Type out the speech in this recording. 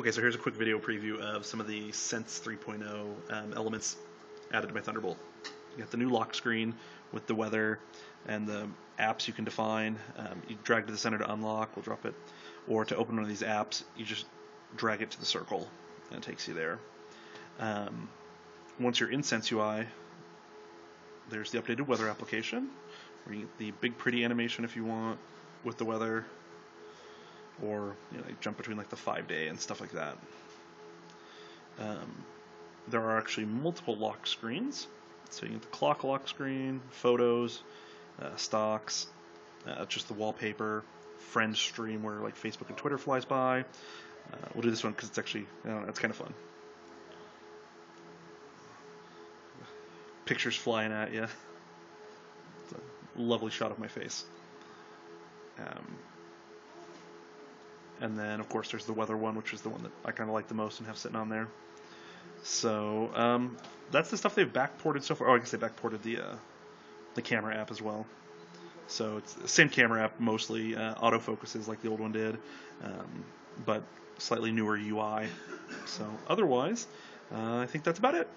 Okay, so here's a quick video preview of some of the Sense 3.0 um, elements added to my Thunderbolt. You got the new lock screen with the weather and the apps you can define. Um, you drag to the center to unlock, we'll drop it. Or to open one of these apps, you just drag it to the circle and it takes you there. Um, once you're in Sense UI, there's the updated weather application, where you get the big pretty animation if you want with the weather, or you know, jump between like the five day and stuff like that. Um, there are actually multiple lock screens, so you get the clock lock screen, photos, uh, stocks, uh, just the wallpaper, friend stream where like Facebook and Twitter flies by. Uh, we'll do this one because it's actually know, it's kind of fun. Pictures flying at you. It's a lovely shot of my face. Um, and then, of course, there's the weather one, which is the one that I kind of like the most and have sitting on there. So um, that's the stuff they've backported so far. Oh, I guess they backported the uh, the camera app as well. So it's the same camera app mostly. Uh, autofocuses like the old one did, um, but slightly newer UI. So otherwise, uh, I think that's about it.